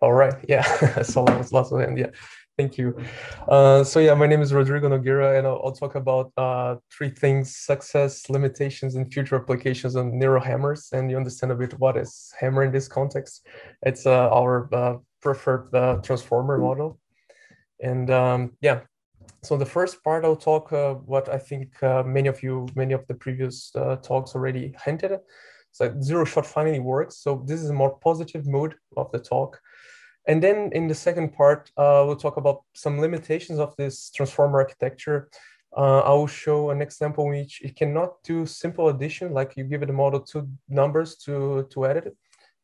All right. Yeah. so lots, lots of hand. Yeah. Thank you. Uh, so yeah, my name is Rodrigo Nogueira, and I'll, I'll talk about uh, three things: success, limitations, and future applications on neural hammers. And you understand a bit what is hammer in this context. It's uh, our uh, preferred uh, transformer model. And um, yeah, so the first part I'll talk uh, what I think many of you, many of the previous talks already hinted. So zero shot finally works. So this is a more positive mood of the talk. And then in the second part, uh, we'll talk about some limitations of this transformer architecture. Uh, I will show an example in which it cannot do simple addition, like you give it a model two numbers to, to edit it,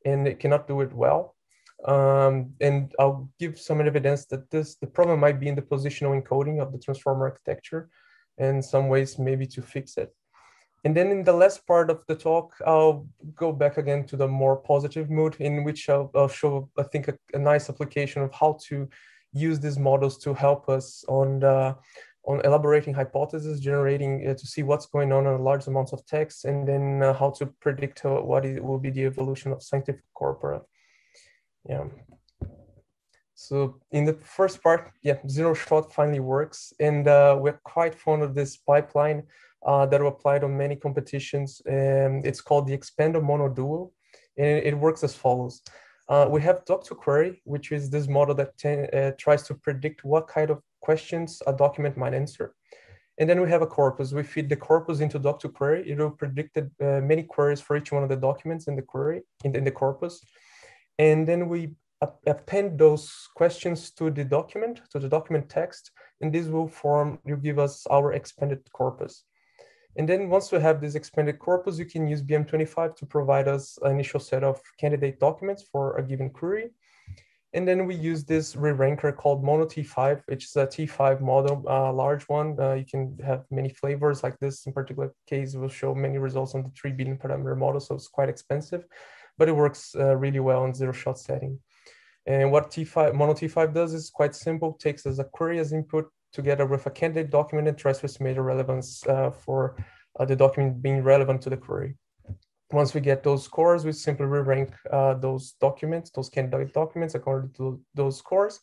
and it cannot do it well. Um, and I'll give some evidence that this the problem might be in the positional encoding of the transformer architecture, and some ways maybe to fix it. And then in the last part of the talk, I'll go back again to the more positive mood in which I'll, I'll show, I think, a, a, nice application of how to use these models to help us on the, on elaborating hypotheses, generating uh, to see what's going on in large amounts of text, and then uh, how to predict what it will be the evolution of scientific corpora. Yeah. So in the first part, yeah, zero shot finally works, and uh, we're quite fond of this pipeline uh, that are applied on many competitions. It's called the Expando Mono Duo, and it, works as follows. Uh, we have Doc2Query, which is this model that uh, tries to predict what kind of questions a document might answer. And then we have a corpus. We feed the corpus into Doc2Query. It will predict uh, many queries for each one of the documents in the query, in, in the corpus. And then we append those questions to the document, to the document text, and this will form, will give us our expanded corpus. And then once we have this expanded corpus, you can use BM25 to provide us an initial set of candidate documents for a given query. And then we use this re-ranker called Mono T5, which is a T5 model, a uh, large one. Uh, you can have many flavors like this in particular case will show many results on the 3 billion parameter model. So it's quite expensive, but it works uh, really well in zero shot setting. And what T5 Mono T5 does is quite simple, takes as a query as input, together with a candidate document and tries to estimate relevance uh, for uh, the document being relevant to the query. Once we get those scores, we simply re-rank uh, those documents, those candidate documents according to those scores,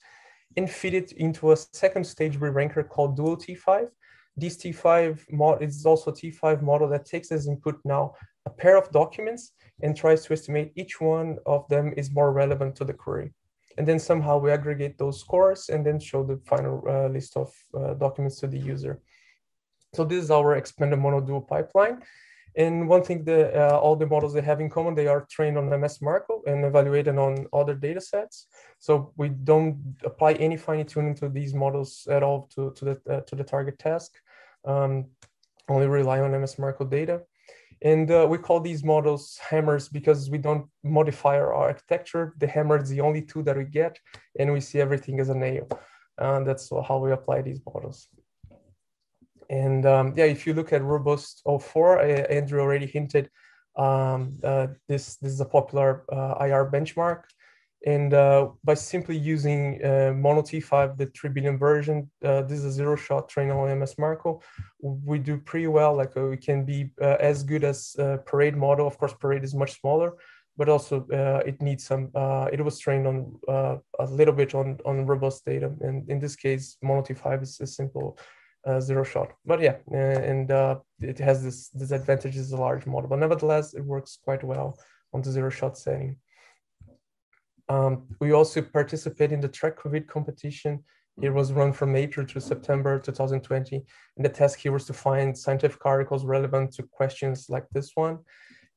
and feed it into a second stage re-ranker called Duo T5. This T5 model is also a T5 model that takes as input now a pair of documents and tries to estimate each one of them is more relevant to the query and then somehow we aggregate those scores and then show the final uh, list of uh, documents to the user. So this is our Expando Mono Duo pipeline. And one thing that uh, all the models they have in common, they are trained on MS Marco and evaluated on other data sets. So we don't apply any fine tuning to these models at all to, to, the, uh, to the target task, um, only rely on MS Marco data. And uh, we call these models hammers because we don't modify our architecture. The hammer is the only tool that we get, and we see everything as a nail. And that's how we apply these models. And um, yeah, if you look at Robust 04, uh, Andrew already hinted um, uh, this, this is a popular uh, IR benchmark. And uh, by simply using uh, Mono T5, the 3 billion version, uh, this is a zero shot train on MS Marco. We do pretty well, like uh, we can be uh, as good as uh, Parade model. Of course, Parade is much smaller, but also it needs some, it was trained on a little bit on, on robust data. And in this case, Mono T5 is a simple zero shot. But yeah, and it has this disadvantage as a large model, but nevertheless, it works quite well on the zero shot setting. Um, we also participate in the TREC-COVID competition. It was run from April to September 2020. And the task here was to find scientific articles relevant to questions like this one.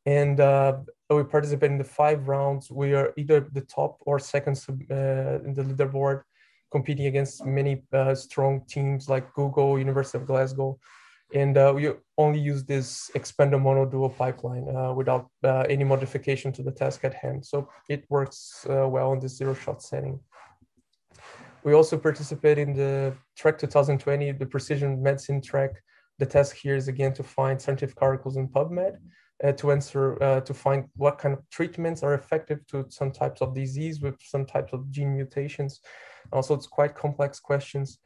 And uh, we participate in the five rounds. We are either the top or second uh, in the leaderboard, competing against many uh, strong teams like Google, University of Glasgow, and uh, we only use this Expando Mono Duo pipeline uh, without uh, any modification to the task at hand. So it works uh, well in this zero shot setting. We also participate in the TREC 2020, the precision medicine track. The task here is again to find scientific articles in PubMed uh, to answer, uh, to find what kind of treatments are effective to some types of disease with some types of gene mutations. Also, it's quite complex questions.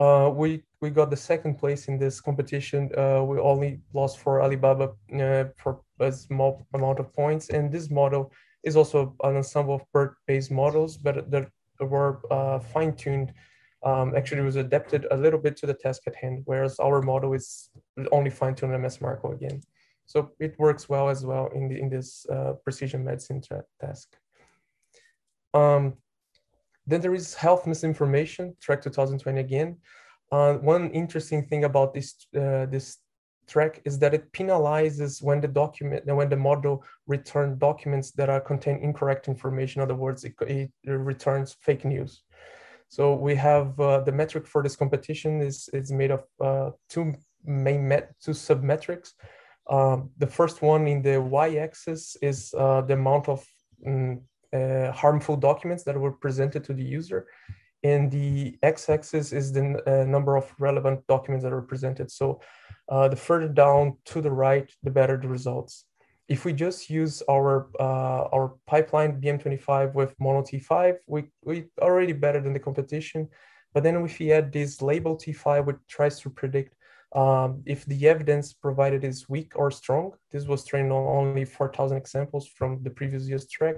Uh, we we got the second place in this competition. Uh, we only lost for Alibaba uh, for a small amount of points, and this model is also an ensemble of BERT-based models, but that were uh, fine-tuned. Um, actually, was adapted a little bit to the task at hand, whereas our model is only fine-tuned MS Marco again. So it works well as well in the in this uh, precision medicine task. Um, then there is health misinformation, TREC 2020 again. Uh, one interesting thing about this uh, this track is that it penalizes when the document when the model return documents that are contain incorrect information. In other words, it, it returns fake news. So we have uh, the metric for this competition is is made of uh, two main met two submetrics. Um, the first one in the y-axis is uh, the amount of um, harmful documents that were presented to the user, and the x-axis is the uh, number of relevant documents that are presented. So uh, the further down to the right, the better the results. If we just use our uh, our pipeline BM25 with Mono T5, we we already better than the competition. But then if we add this label T5, which tries to predict um, if the evidence provided is weak or strong, this was trained on only 4,000 examples from the previous year's track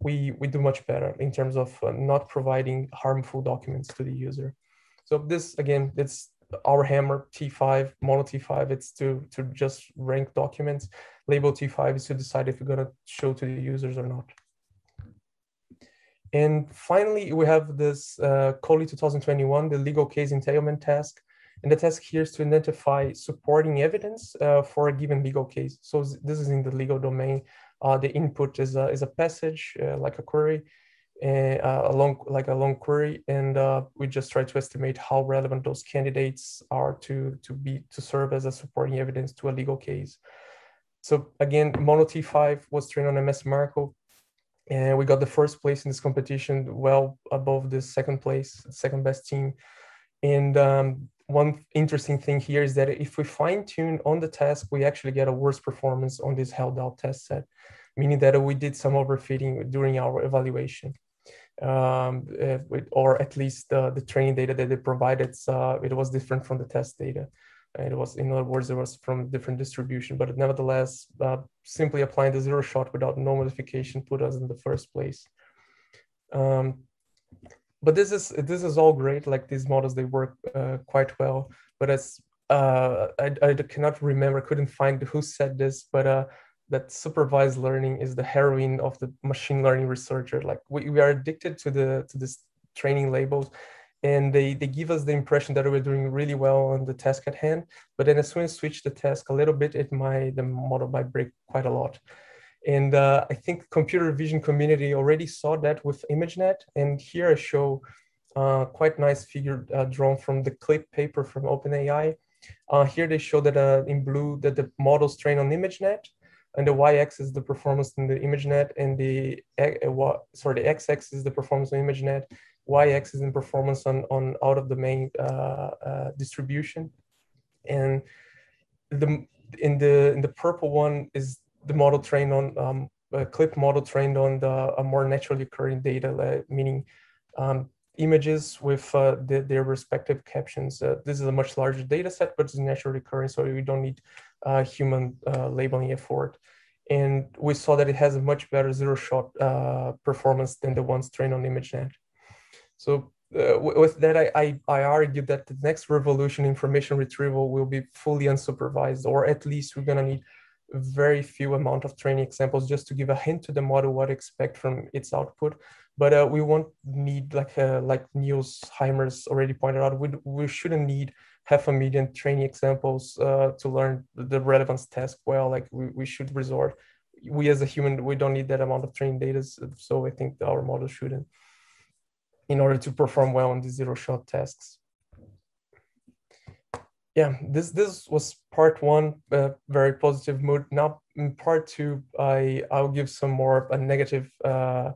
we, we do much better in terms of uh, not providing harmful documents to the user. So this, again, it's our hammer T5, mono T5, it's to, to just rank documents. Label T5 is to decide if you're gonna show to the users or not. And finally, we have this uh, COLIEE 2021, the legal case entailment task. And the task here is to identify supporting evidence uh, for a given legal case. So this is in the legal domain. Uh, the input is a, is a passage, uh, like a query, uh, a long, like a long query. And uh, we just try to estimate how relevant those candidates are to, to be, to serve as a supporting evidence to a legal case. So again, Mono T5 was trained on MS Marco and we got the first place in this competition, well above the second place, second best team. And um, one interesting thing here is that if we fine tune on the task, we actually get a worse performance on this held out test set, meaning that we did some overfitting during our evaluation. Um, uh, or at least uh, the training data that they provided, uh, it was different from the test data. It was, in other words, it was from different distribution, but nevertheless, uh, simply applying the zero shot without no modification put us in the first place. Um, but this is this is all great. Like these models, they work uh, quite well. But as uh, I, I cannot remember, couldn't find who said this, but uh, that supervised learning is the heroin of the machine learning researcher. Like we, we are addicted to the to this training labels, and they they give us the impression that we're doing really well on the task at hand. But then as soon as switch the task a little bit, it might the model might break quite a lot. And uh, I think computer vision community already saw that with ImageNet. And here I show uh, quite nice figure uh, drawn from the CLIP paper from OpenAI. Uh, here they show that uh, in blue that the models train on ImageNet, and the y-axis is the performance in the ImageNet, and the uh, sorry the x-axis is the performance on ImageNet, y-axis is in performance on on out of domain uh distribution, and the in the in the purple one is the model trained on um, a CLIP model trained on the a more naturally occurring data, meaning um, images with uh, the, their respective captions. Uh, this is a much larger data set, but it's naturally occurring, so we don't need uh, human uh, labeling effort. And we saw that it has a much better zero-shot uh, performance than the ones trained on ImageNet. So uh, with that, I, I, I argue that the next revolution information retrieval will be fully unsupervised, or at least we're gonna need very few amount of training examples just to give a hint to the model what to expect from its output. But uh, we won't need like uh, like Nils Reimers already pointed out, we, we shouldn't need half a million training examples uh, to learn the relevance task well. Like we, we should resort, we as a human, we don't need that amount of training data. So I think our model shouldn't in order to perform well on the zero shot tasks yeah, this this was part one, uh, very positive mood. Now in part two, I I'll give some more a negative uh,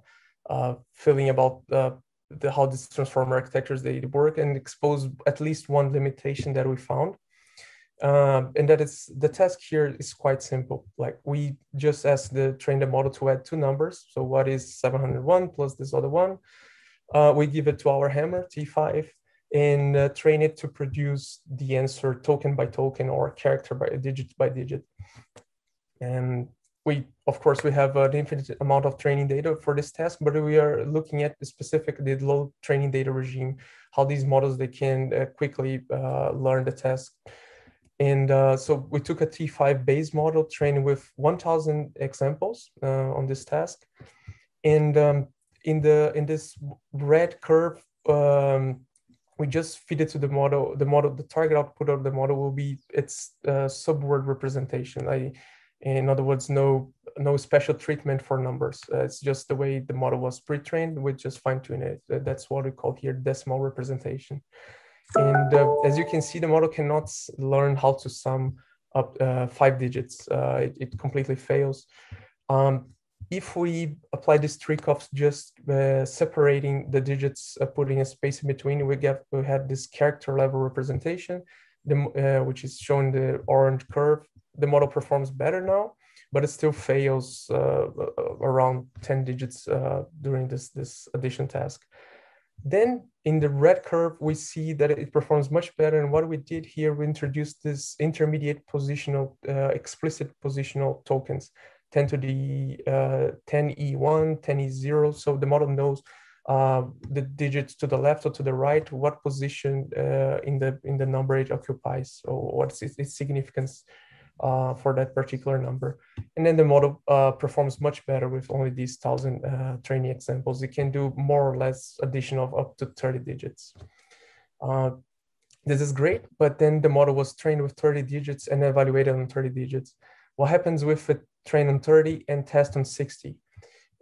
uh, feeling about uh, the how these transformer architectures they work and expose at least one limitation that we found. Um, and that is the task here is quite simple. Like we just ask the train the model to add two numbers. So what is 701 plus this other one? Uh, we give it to our hammer T5 and uh, train it to produce the answer token by token or character by digit by digit. And we, of course, we have an infinite amount of training data for this task, but we are looking at the specific, the low training data regime, how these models, they can uh, quickly uh, learn the task. And uh, so we took a T5 base model trained with 1000 examples uh, on this task. And um, in the in this red curve, um, we just feed it to the model. The model, the target output of the model will be its uh, subword representation. I, in other words, no no special treatment for numbers. Uh, it's just the way the model was pre-trained. We just fine-tune it. That's what we call here decimal representation. And uh, as you can see, the model cannot learn how to sum up uh, five digits. Uh, it, it, completely fails. Um, if we apply this trick of just uh, separating the digits, uh, putting a space in between, we get we had this character level representation, the, uh, which is shown the orange curve. The model performs better now, but it still fails uh, uh, around 10 digits uh, during this, this addition task. Then in the red curve, we see that it performs much better. And what we did here, we introduced this intermediate positional, explicit positional tokens 10 to the uh, 10E1, 10E0. So the model knows uh, the digits to the left or to the right, what position uh, in the in the number it occupies, or what's its, significance uh, for that particular number. And then the model uh, performs much better with only these thousand uh, training examples. It can do more or less addition of up to 30 digits. this is great, but then the model was trained with 30 digits and evaluated on 30 digits. What happens with it train on 30 and test on 60.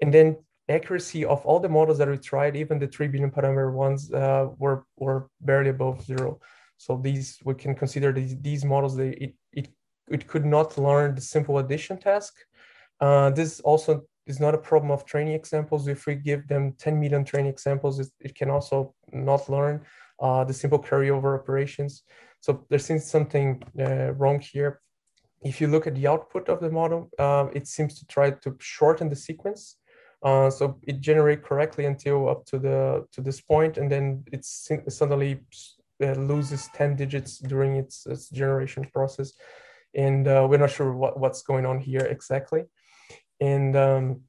And then accuracy of all the models that we tried, even the 3 billion parameter ones uh, were, were barely above zero. So these, we can consider these, these models, they, it, it, it could not learn the simple addition task. Uh, this also is not a problem of training examples. If we give them 10 million training examples, it, it can also not learn uh, the simple carryover operations. So there seems something uh, wrong here if you look at the output of the model, uh, it seems to try to shorten the sequence. Uh, so it generate correctly until up to the to this point, and then it suddenly uh, loses 10 digits during its, its generation process. And uh, we're not sure what, what's going on here exactly. And um,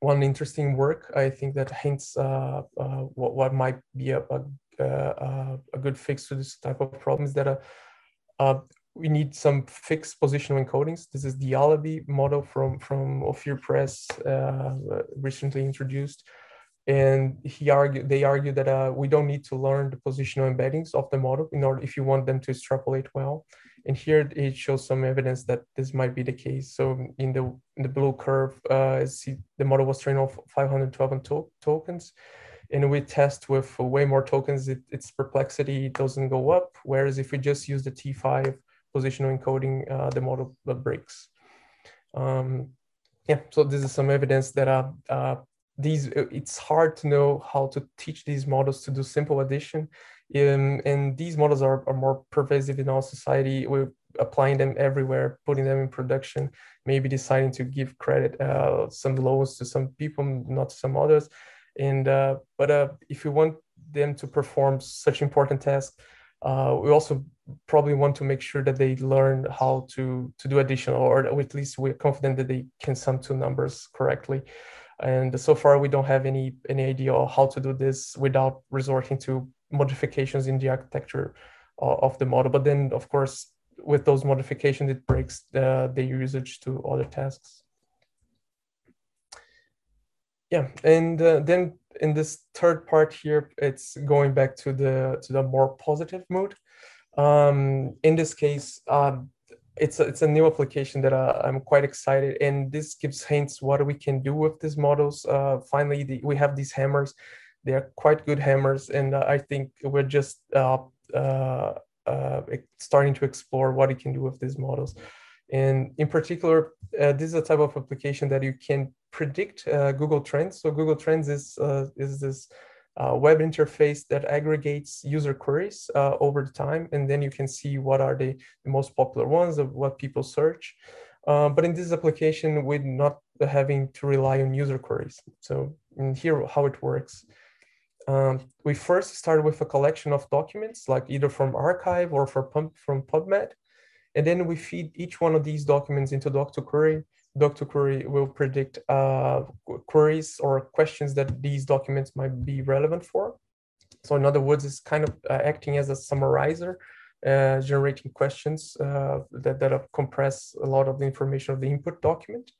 one interesting work, I think that hints uh, uh, what, what might be a, a, a, good fix to this type of problem is that uh, we need some fixed positional encodings. This is the Alibi model from, from Ofir Press, uh, recently introduced. And he argued, they argue that uh, we don't need to learn the positional embeddings of the model in order if you want them to extrapolate well. And here it shows some evidence that this might be the case. So in the in the blue curve, uh, see the model was trained off 512 to tokens and we test with way more tokens, it, its perplexity doesn't go up. Whereas if we just use the T5 positional encoding uh, the model breaks. Um, yeah, so this is some evidence that uh, uh, these it's hard to know how to teach these models to do simple addition. Um, and these models are, are more pervasive in our society. We're applying them everywhere, putting them in production, maybe deciding to give credit, uh, some loans to some people, not to some others. And uh, but uh, if you want them to perform such important tasks, uh, we also probably want to make sure that they learn how to to do additional or at least we're confident that they can sum two numbers correctly. And so far we don't have any any idea how to do this without resorting to modifications in the architecture of the model. But then of course with those modifications it breaks the, the usage to other tasks. Yeah and uh, then in this third part here it's going back to the to the more positive mood um, in this case, uh, it's a, it's a new application that uh, I'm quite excited, and this gives hints what we can do with these models. Uh, finally, the, we have these hammers; they are quite good hammers, and uh, I think we're just uh, uh, starting to explore what we can do with these models. And in particular, this is a type of application that you can predict Google Trends. So Google Trends is is this uh, web interface that aggregates user queries uh, over the time, and then you can see what are the, the most popular ones of what people search. Uh, but in this application, we're not having to rely on user queries. So here, how it works. Um, we first start with a collection of documents, like either from arXiv or from PubMed. And then we feed each one of these documents into Doc2Query. Duck2 query will predict uh, queries or questions that these documents might be relevant for. So in other words, it's kind of uh, acting as a summarizer, uh, generating questions uh, that, that compress a lot of the information of the input document.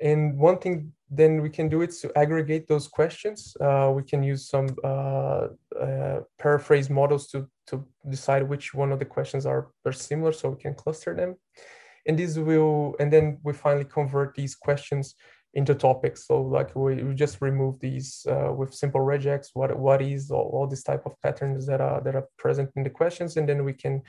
And one thing then we can do is to aggregate those questions. Uh, we can use some uh, uh, paraphrase models to, to decide which one of the questions are, are similar so we can cluster them. And this will, and then we finally convert these questions into topics. So like we, we just remove these uh, with simple regex, what what is all, all these type of patterns that are that are present in the questions, and then we can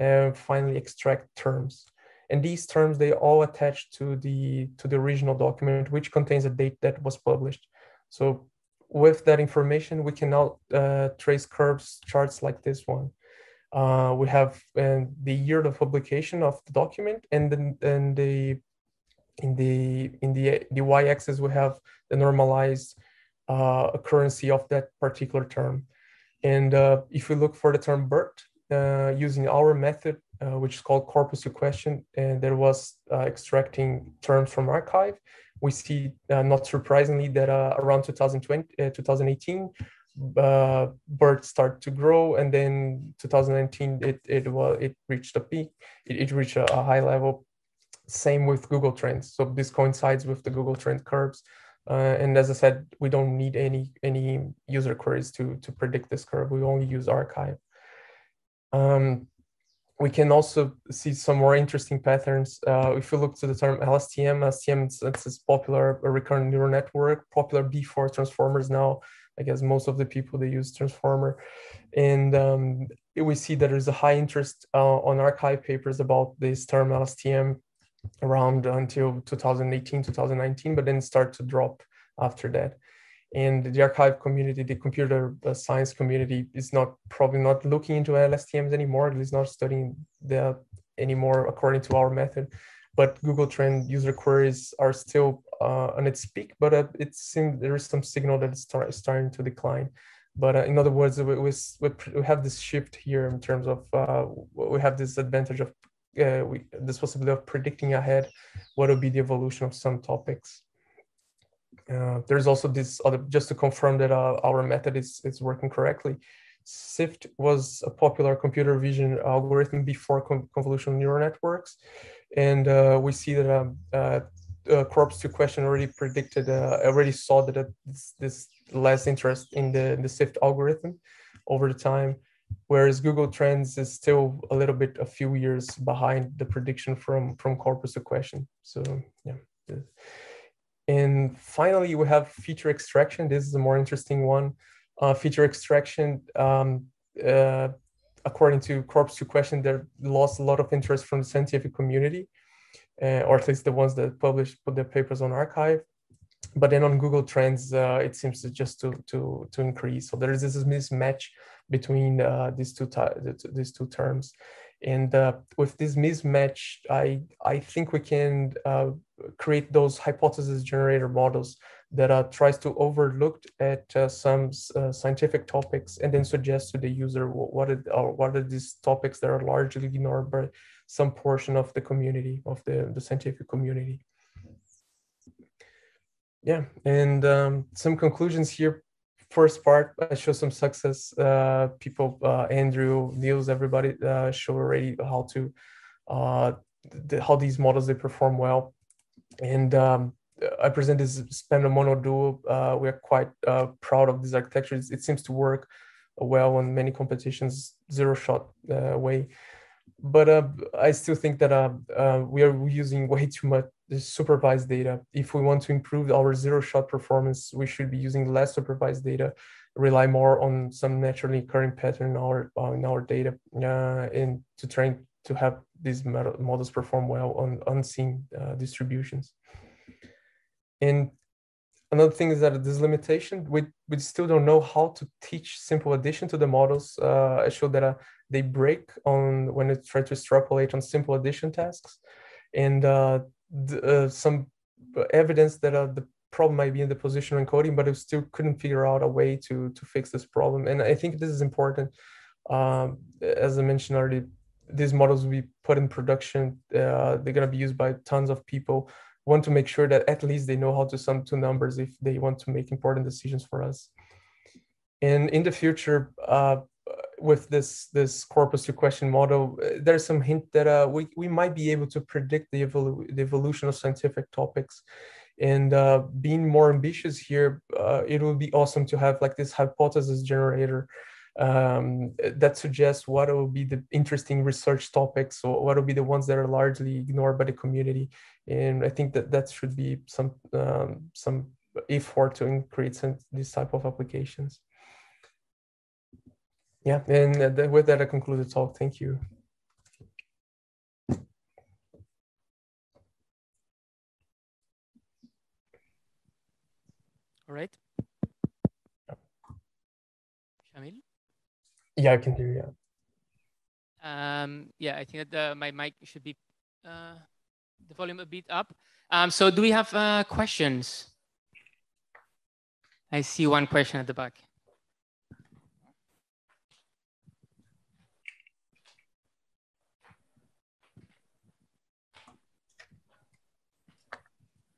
uh, finally extract terms. And these terms, they all attach to the to the original document, which contains a date that was published. So with that information, we can now uh, trace curves charts like this one. Uh, we have uh, the year of publication of the document, and then and the in the in the the y-axis we have the normalized uh, occurrency of that particular term. And uh, if we look for the term BERT uh, using our method, uh, which is called corpus to question, and there was uh, extracting terms from arXiv. We see, uh, not surprisingly, that around 2020, 2018, uh, BERT started to grow, and then 2019 it it was it reached a peak, it, it reached a, a, high level. Same with Google Trends, so this coincides with the Google Trend curves. Uh, and as I said, we don't need any any user queries to to predict this curve. We only use arXiv. Um, we can also see some more interesting patterns. Uh, if you look to the term LSTM, LSTM it's, it's this popular recurrent neural network, popular before transformers now. I guess most of the people they use transformer, and um, we see that there's a high interest uh, on arXiv papers about this term LSTM around until 2018, 2019, but then start to drop after that and the arXiv community, the computer science community is not probably not looking into LSTMs anymore, at least not studying that anymore according to our method. But Google Trend user queries are still uh, on its peak, but uh, it seems there is some signal that it's start, starting to decline. But uh, in other words, we, we, we have this shift here in terms of uh, we have this advantage of uh, we, this possibility of predicting ahead what will be the evolution of some topics. Uh, there's also this other, just to confirm that uh, our method is, is working correctly. SIFT was a popular computer vision algorithm before convolutional neural networks. And uh, we see that um, uh, uh, corpus to question already predicted, uh, already saw that this, this less interest in the, the SIFT algorithm over the time, whereas Google Trends is still a little bit, a few years behind the prediction from, from corpus to question. So yeah. And finally, we have feature extraction. This is a more interesting one. Uh, feature extraction, um, uh, according to Corpus to Question, they lost a lot of interest from the scientific community, uh, or at least the ones that published put their papers on arXiv. But then on Google Trends, uh, it seems to just to to to increase. So there is this mismatch between uh, these two these two terms. And uh, with this mismatch, I, I think we can uh, create those hypothesis generator models that uh, tries to overlook at uh, some uh, scientific topics and then suggest to the user what are, what are these topics that are largely ignored by some portion of the community, of the, the scientific community. Yeah, and um, some conclusions here first part I show some success. Uh, people, uh, Andrew, Nils, everybody uh, show already how to uh, the, how these models they perform well, and um, I present this Expando Mono Duo. Uh, we are quite uh, proud of this architecture. It, it seems to work well on many competitions, zero shot uh, way. But uh, I still think that uh, uh, we are using way too much supervised data. If we want to improve our zero shot performance, we should be using less supervised data, rely more on some naturally occurring pattern in our, uh, in our data uh, and to train to have these models perform well on unseen uh, distributions. And another thing is that this limitation, we, we still don't know how to teach simple addition to the models. Uh, I showed that uh, they break on when they try to extrapolate on simple addition tasks. And uh, uh, some evidence that uh, the problem might be in the positional encoding, but I still couldn't figure out a way to to fix this problem. And I think this is important. Um, as I mentioned already, these models will be put in production. Uh, they're going to be used by tons of people. want to make sure that at least they know how to sum two numbers if they want to make important decisions for us. And in the future, uh, with this this corpus to question model, there's some hint that uh, we, we might be able to predict the, evolu the evolution of scientific topics. And uh, being more ambitious here, uh, it would be awesome to have like this hypothesis generator um, that suggests what will be the interesting research topics or what will be the ones that are largely ignored by the community. And I think that that should be some um, some effort to create some, this type of applications. Yeah, and with that, I conclude the talk. Thank you. All right. Shamil? Yeah, I can hear you. Um, yeah, I think that my mic should be uh, the volume a bit up. Um, so do we have uh, questions? I see one question at the back.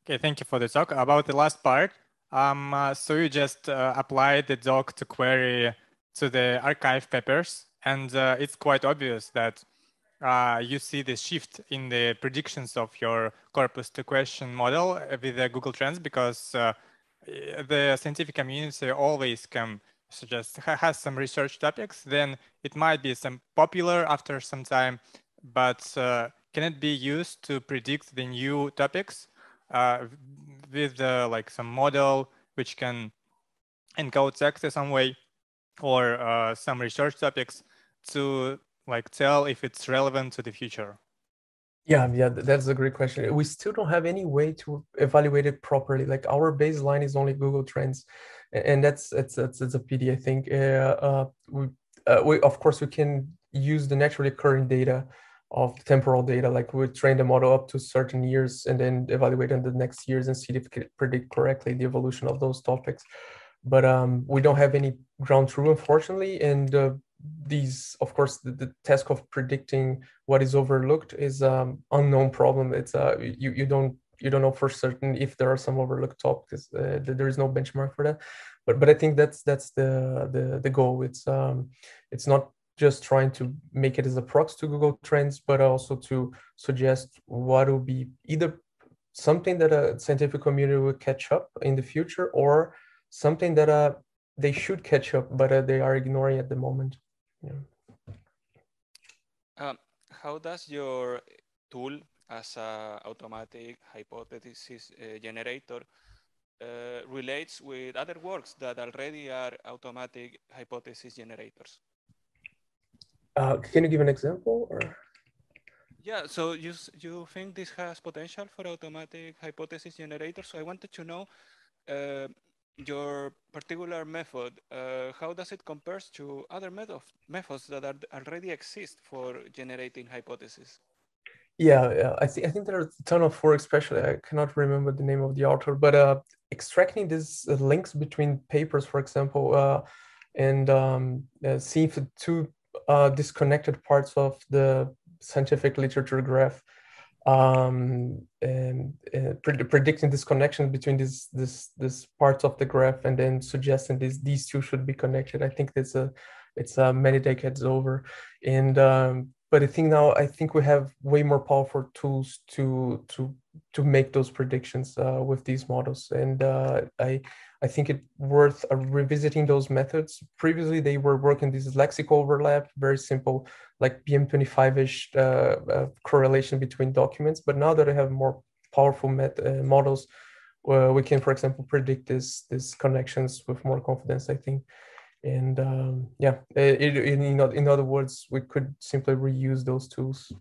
Okay, thank you for the talk. About the last part, um, uh, so you just uh, applied the Doc2Query to the arXiv papers, and uh, it's quite obvious that uh, you see the shift in the predictions of your corpus to question model with the Google Trends because uh, the scientific community always can suggest has some research topics, then it might be some popular after some time, but uh, can it be used to predict the new topics? Uh, with uh, like some model which can encode text in some way or uh, some research topics to like tell if it's relevant to the future? Yeah, yeah, that's a great question. We still don't have any way to evaluate it properly. Like our baseline is only Google Trends, and that's it's it's, it's a pity. I think. Uh, uh, we, uh, we of course we can use the naturally occurring data of temporal data. Like we train the model up to certain years and then evaluate in the next years and see if it can predict correctly the evolution of those topics. But um, we don't have any ground truth, unfortunately. And uh, these, of course, the, the, task of predicting what is overlooked is um, unknown problem. It's uh, you you don't you don't know for certain if there are some overlooked topics. Uh, there is no benchmark for that. But but I think that's that's the the the goal. It's um it's not just trying to make it as a proxy to Google Trends, but also to suggest what will be either something that a scientific community will catch up in the future or something that uh, they should catch up, but uh, they are ignoring at the moment. Yeah. Um, how does your tool as a automatic hypothesis uh, generator uh, relates with other works that already are automatic hypothesis generators? Uh, can you give an example or? Yeah, so you, you think this has potential for automatic hypothesis generators. So I wanted to know uh, your particular method, uh, how does it compare to other method, methods that are, already exist for generating hypotheses? Yeah, yeah, I think I think there are a ton of work, especially I cannot remember the name of the author, but uh, extracting these uh, links between papers, for example, uh, and um, uh, seeing if the two uh, disconnected parts of the scientific literature graph um, and uh, pred predicting this connection between these this this parts of the graph and then suggesting these these two should be connected. I think it's a it's a many decades over, and um, but I think now I think we have way more powerful tools to to to make those predictions uh, with these models, and uh, I I think it worth uh, revisiting those methods. Previously, they were working this lexical overlap, very simple, like BM25-ish uh, uh, correlation between documents. But now that I have more powerful met, uh, models, uh, we can, for example, predict this these connections with more confidence. I think, and um, yeah, it, it, in in other words, we could simply reuse those tools.